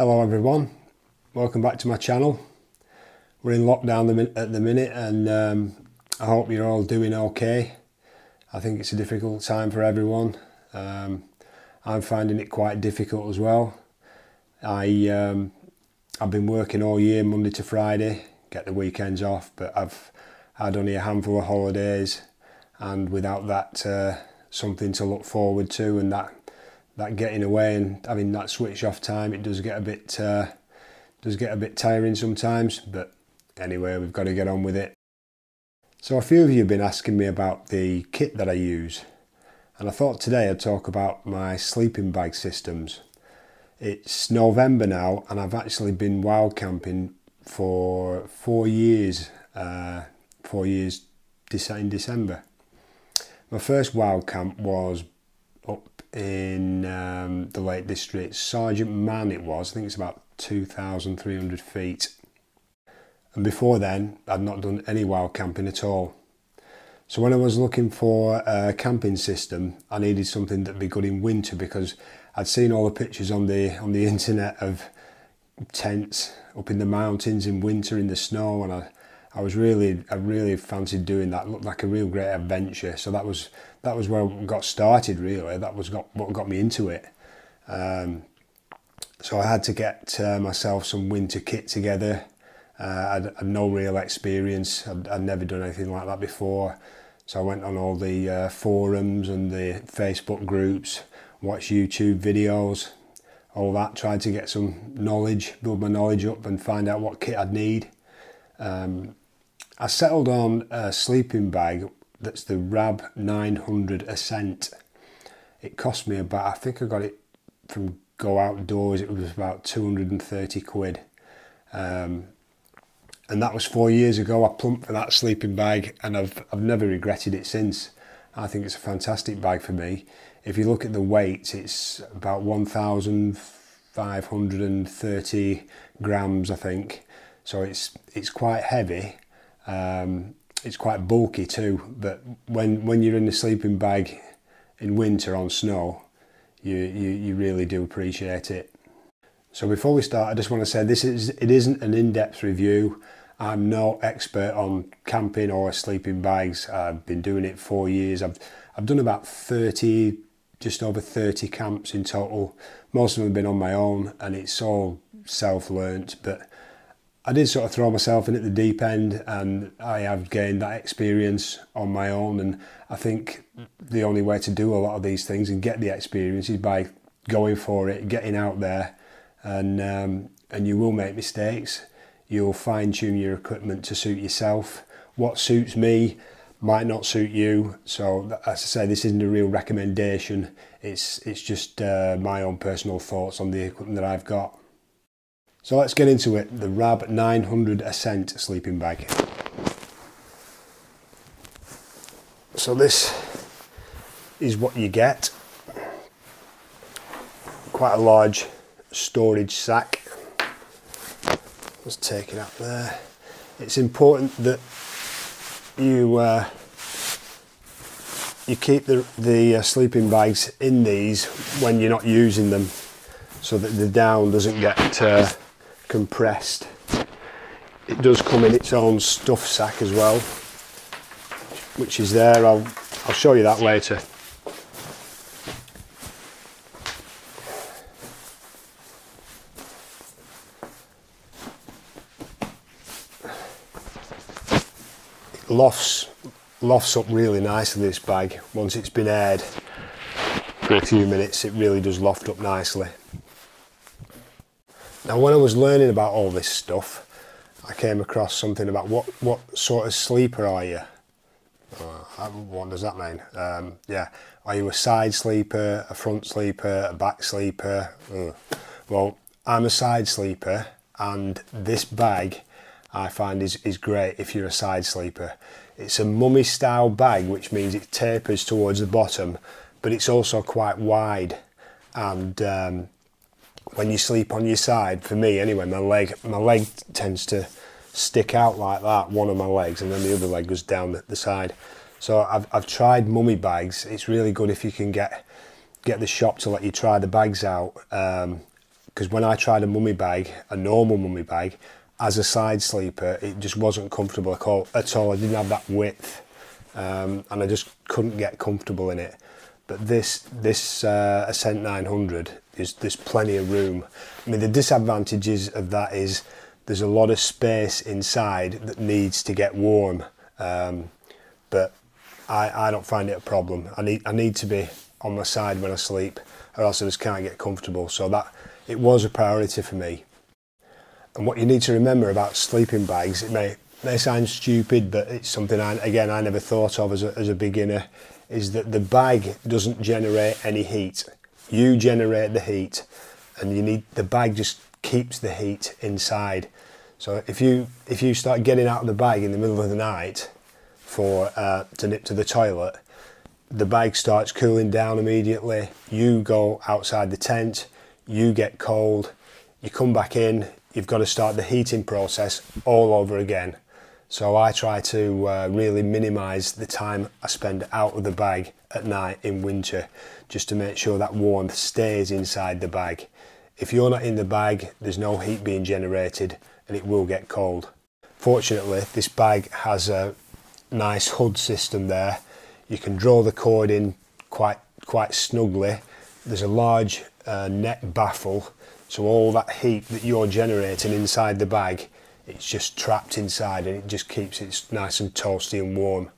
Hello everyone, welcome back to my channel. We're in lockdown at the minute and um, I hope you're all doing okay. I think it's a difficult time for everyone. Um, I'm finding it quite difficult as well. I, um, I've been working all year Monday to Friday, get the weekends off, but I've had only a handful of holidays and without that uh, something to look forward to and that that getting away and having that switch off time, it does get a bit uh, does get a bit tiring sometimes. But anyway, we've got to get on with it. So a few of you have been asking me about the kit that I use, and I thought today I'd talk about my sleeping bag systems. It's November now, and I've actually been wild camping for four years. Uh, four years in December. My first wild camp was in um, the Lake District. Sergeant Man it was, I think it's about 2,300 feet. And before then, I'd not done any wild camping at all. So when I was looking for a camping system, I needed something that'd be good in winter because I'd seen all the pictures on the on the internet of tents up in the mountains in winter in the snow, and I I was really, I really fancied doing that. It looked like a real great adventure. So that was that was where I got started. Really, that was got, what got me into it. Um, so I had to get uh, myself some winter kit together. Uh, I'd, I'd no real experience. I'd, I'd, never done anything like that before. So I went on all the uh, forums and the Facebook groups, watched YouTube videos, all that. Tried to get some knowledge, build my knowledge up, and find out what kit I'd need. Um, I settled on a sleeping bag that's the Rab 900 Ascent. It cost me about, I think I got it from Go Outdoors, it was about 230 quid. Um, and that was four years ago. I plumped for that sleeping bag and I've, I've never regretted it since. I think it's a fantastic bag for me. If you look at the weight, it's about 1,530 grams, I think. So it's, it's quite heavy um, it's quite bulky too, but when when you're in a sleeping bag in winter on snow, you, you, you really do appreciate it. So before we start, I just want to say this is it isn't an in-depth review. I'm no expert on camping or sleeping bags. I've been doing it for years. I've I've done about 30, just over 30 camps in total. Most of them have been on my own, and it's all self-learnt. But I did sort of throw myself in at the deep end and I have gained that experience on my own and I think the only way to do a lot of these things and get the experience is by going for it, getting out there and um, and you will make mistakes. You'll fine tune your equipment to suit yourself. What suits me might not suit you. So as I say, this isn't a real recommendation. It's it's just uh, my own personal thoughts on the equipment that I've got. So let's get into it, the Rab 900 Ascent sleeping bag. So this is what you get. Quite a large storage sack. Let's take it up there. It's important that you uh, you keep the, the uh, sleeping bags in these when you're not using them so that the down doesn't get uh, compressed. It does come in its own stuff sack as well, which is there. I'll, I'll show you that later. It lofts, lofts up really nicely this bag once it's been aired for a few minutes it really does loft up nicely now, when I was learning about all this stuff, I came across something about what, what sort of sleeper are you? Uh, what does that mean? Um, yeah, are you a side sleeper, a front sleeper, a back sleeper? Uh, well, I'm a side sleeper, and this bag I find is, is great if you're a side sleeper. It's a mummy style bag, which means it tapers towards the bottom, but it's also quite wide and um, when you sleep on your side, for me anyway, my leg my leg tends to stick out like that, one of my legs, and then the other leg goes down the, side. So I've I've tried mummy bags. It's really good if you can get get the shop to let you try the bags out. Um, because when I tried a mummy bag, a normal mummy bag, as a side sleeper, it just wasn't comfortable at all. At all. I didn't have that width, um, and I just couldn't get comfortable in it. But this this uh, Ascent 900 is there's plenty of room. I mean, the disadvantages of that is there's a lot of space inside that needs to get warm. Um, but I, I don't find it a problem. I need I need to be on my side when I sleep, or else I just can't get comfortable. So that it was a priority for me. And what you need to remember about sleeping bags, it may, may sound stupid, but it's something I, again I never thought of as a, as a beginner, is that the bag doesn't generate any heat. You generate the heat, and you need the bag just keeps the heat inside. So if you if you start getting out of the bag in the middle of the night for uh, to nip to the toilet, the bag starts cooling down immediately. You go outside the tent, you get cold, you come back in, you've got to start the heating process all over again. So I try to uh, really minimise the time I spend out of the bag at night in winter, just to make sure that warmth stays inside the bag. If you're not in the bag, there's no heat being generated and it will get cold. Fortunately, this bag has a nice hood system there. You can draw the cord in quite quite snugly. There's a large uh, net baffle so all that heat that you're generating inside the bag, it's just trapped inside and it just keeps it nice and toasty and warm.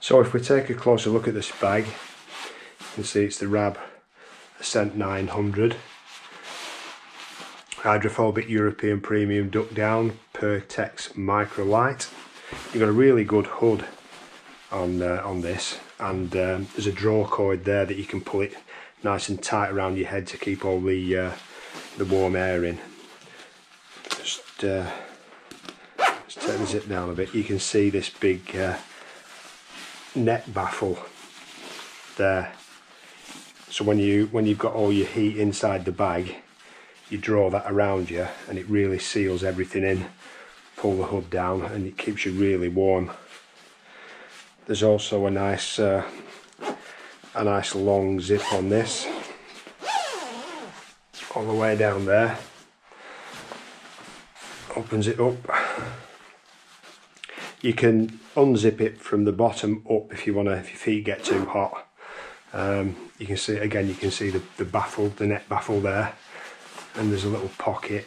So if we take a closer look at this bag, you can see it's the Rab Ascent 900. Hydrophobic European Premium Duck Down Pertex Micro Light. You've got a really good hood on uh, on this and um, there's a draw cord there that you can pull it nice and tight around your head to keep all the uh, the warm air in. Just, uh, just me zip down a bit. You can see this big uh, net baffle there. So when you when you've got all your heat inside the bag, you draw that around you, and it really seals everything in. Pull the hood down, and it keeps you really warm. There's also a nice uh, a nice long zip on this all the way down there opens it up you can unzip it from the bottom up if you want to if your feet get too hot. Um, you can see again you can see the, the baffle the net baffle there. And there's a little pocket.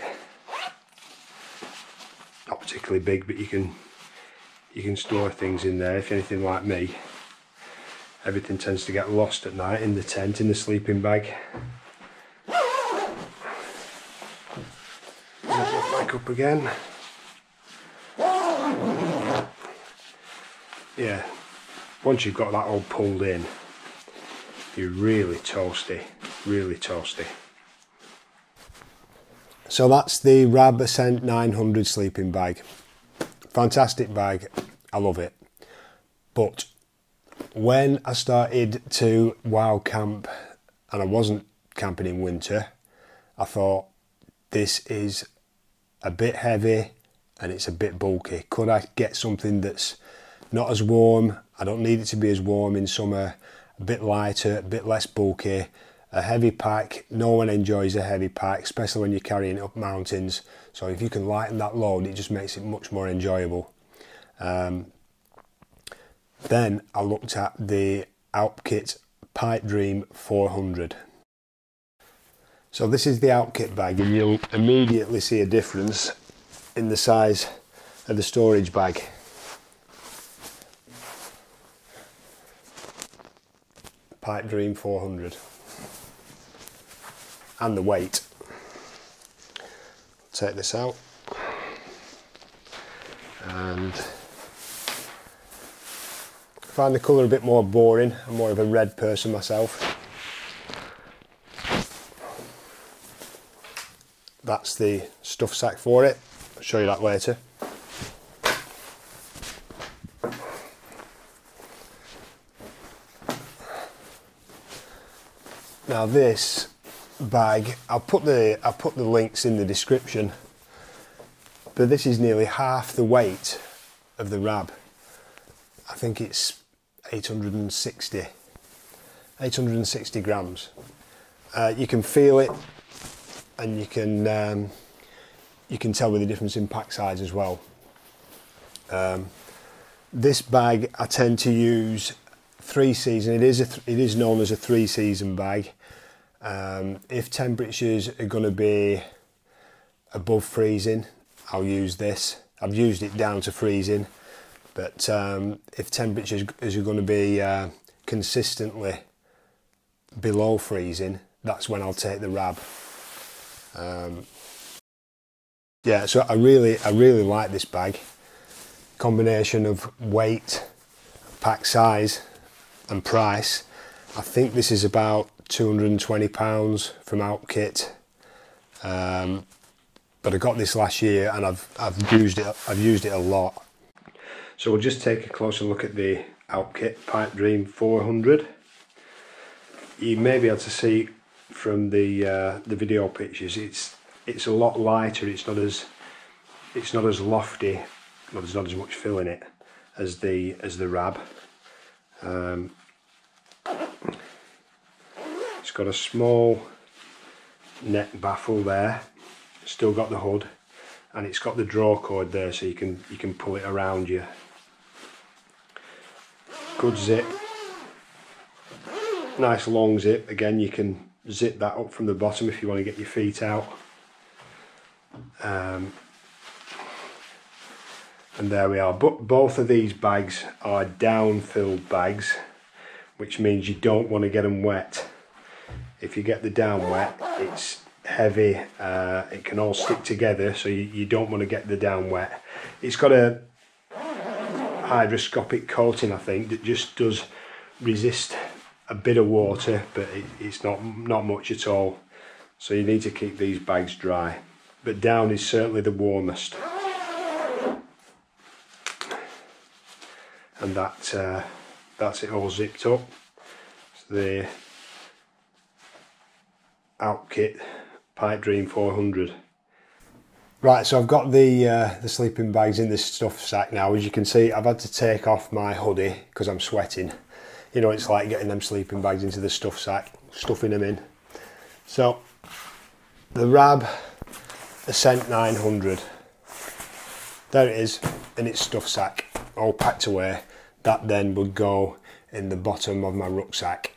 Not particularly big but you can you can store things in there. If anything like me everything tends to get lost at night in the tent in the sleeping bag. Back up again. Yeah, once you've got that all pulled in, you're really toasty, really toasty. So that's the Rab Ascent 900 sleeping bag. Fantastic bag, I love it. But when I started to wild camp and I wasn't camping in winter, I thought this is a bit heavy and it's a bit bulky. Could I get something that's not as warm? I don't need it to be as warm in summer, a bit lighter, a bit less bulky. A heavy pack, no one enjoys a heavy pack, especially when you're carrying it up mountains. So if you can lighten that load, it just makes it much more enjoyable. Um, then I looked at the Alpkit Pipedream 400. So this is the Alpkit bag and you'll immediately see a difference in the size of the storage bag. Pipedream 400 and the weight. Take this out and find the colour a bit more boring. I'm more of a red person myself. that's the stuff sack for it. I'll show you that later. Now this bag, I'll put the I'll put the links in the description. But this is nearly half the weight of the Rab. I think it's 860 860 grams. Uh, you can feel it and you can um, you can tell with the difference in pack size as well. Um, this bag I tend to use three season. It is th it is known as a three season bag. Um, if temperatures are going to be above freezing, I'll use this. I've used it down to freezing, but um, if temperatures are going to be uh, consistently below freezing, that's when I'll take the rab. Um, yeah, so I really, I really like this bag. Combination of weight, pack size, and price. I think this is about 220 pounds from Alpkit. Um, but I got this last year and I've I've used it I've used it a lot. So we'll just take a closer look at the Alpkit Pipe Dream 400. You may be able to see from the uh, the video pictures it's it's a lot lighter. It's not as it's not as lofty. Well, there's not as much fill in it as the as the Rab. Um, it's got a small neck baffle there. Still got the hood and it's got the draw cord there so you can you can pull it around you. Good zip. Nice long zip. Again you can zip that up from the bottom if you want to get your feet out. Um, and there we are. But both of these bags are down filled bags which means you don't want to get them wet. If you get the down wet it's heavy uh, it can all stick together so you, you don't want to get the down wet. It's got a hydroscopic coating I think that just does resist a bit of water but it, it's not not much at all. So you need to keep these bags dry. But down is certainly the warmest. And that uh, that's it all zipped up so the Alpkit Pipe Dream 400. Right, so I've got the uh, the sleeping bags in this stuff sack now. As you can see, I've had to take off my hoodie because I'm sweating. You know, it's like getting them sleeping bags into the stuff sack, stuffing them in. So, the Rab Ascent 900. There it is in its stuff sack, all packed away. That then would go in the bottom of my rucksack.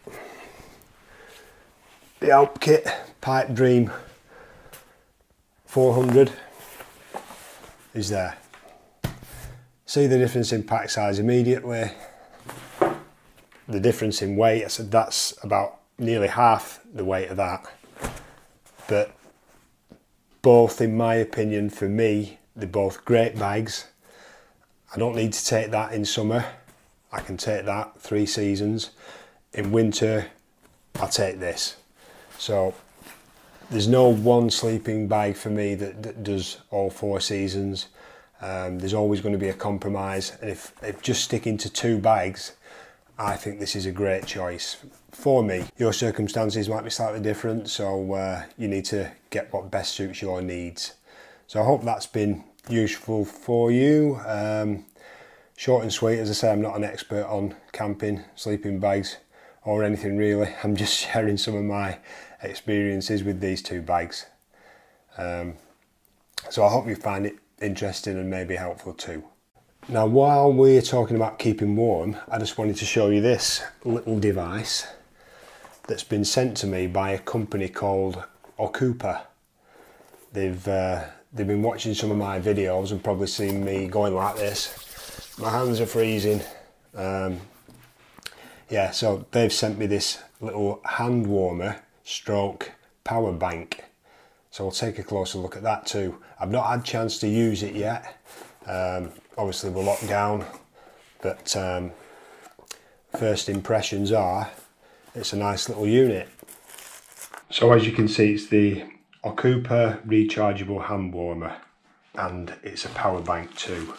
The Alpkit Pipe Dream 400 is there. See the difference in pack size immediately. The difference in weight, I said that's about nearly half the weight of that. But both, in my opinion, for me, they're both great bags. I don't need to take that in summer. I can take that three seasons. In winter, I'll take this. So there's no one sleeping bag for me that, that does all four seasons. Um, there's always going to be a compromise, and if, if just sticking to two bags, I think this is a great choice for me. Your circumstances might be slightly different, so uh, you need to get what best suits your needs. So I hope that's been useful for you. Um, short and sweet, as I say, I'm not an expert on camping, sleeping bags, or anything really. I'm just sharing some of my experiences with these two bags. Um, so I hope you find it interesting and maybe helpful too. Now while we're talking about keeping warm, I just wanted to show you this little device that's been sent to me by a company called Ocoopa. They've, uh, they've been watching some of my videos and probably seen me going like this. My hands are freezing. Um, yeah, so they've sent me this little hand warmer stroke power bank. So we'll take a closer look at that too. I've not had chance to use it yet. Um, obviously we're locked down, but um, first impressions are it's a nice little unit. So as you can see, it's the Ocoopa rechargeable hand warmer and it's a power bank too.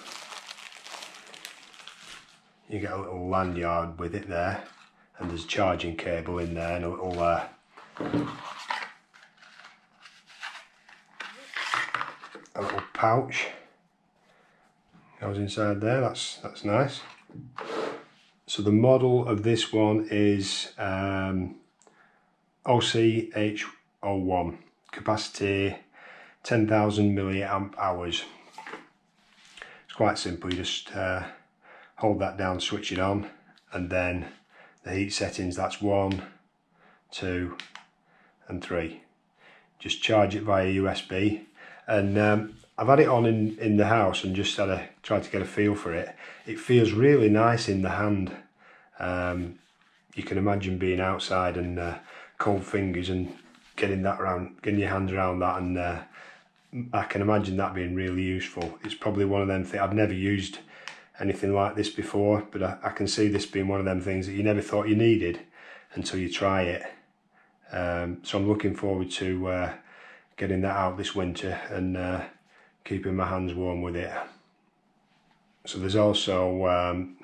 You get a little lanyard with it there and there's a charging cable in there and a little uh, a little pouch goes inside there that's that's nice so the model of this one is um, OCH01 capacity 10,000 milliamp hours. It's quite simple, you just uh, hold that down, switch it on, and then the heat settings, that's one, two, and three. Just charge it via USB. And um, I've had it on in, in the house and just had a to get a feel for it. It feels really nice in the hand. Um, you can imagine being outside and uh, cold fingers and getting that around, getting your hands around that, and uh, I can imagine that being really useful. It's probably one of them things I've never used anything like this before, but I, I, can see this being one of them things that you never thought you needed until you try it. Um, so I'm looking forward to uh, getting that out this winter and uh, keeping my hands warm with it. So there's also um,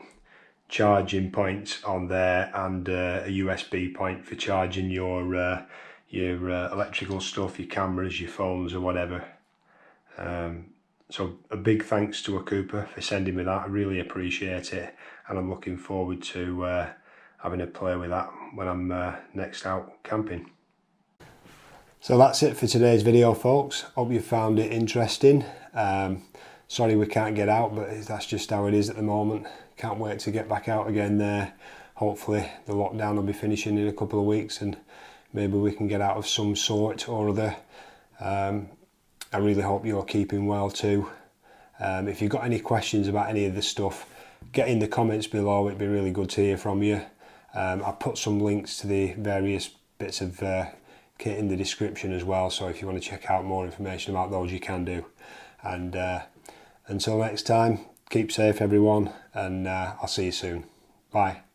charging points on there and uh, a USB point for charging your uh, your uh, electrical stuff, your cameras, your phones or whatever. Um, so a big thanks to Ocoopa for sending me that. I really appreciate it and I'm looking forward to uh, having a play with that when I'm uh, next out camping. So that's it for today's video folks. Hope you found it interesting. Um, sorry we can't get out but that's just how it is at the moment. Can't wait to get back out again there. Hopefully the lockdown will be finishing in a couple of weeks and maybe we can get out of some sort or other. Um, I really hope you're keeping well too. Um, if you've got any questions about any of this stuff, get in the comments below. It'd be really good to hear from you. Um, I put some links to the various bits of uh, kit in the description as well. So if you want to check out more information about those, you can do. And uh, until next time, keep safe, everyone, and uh, I'll see you soon. Bye.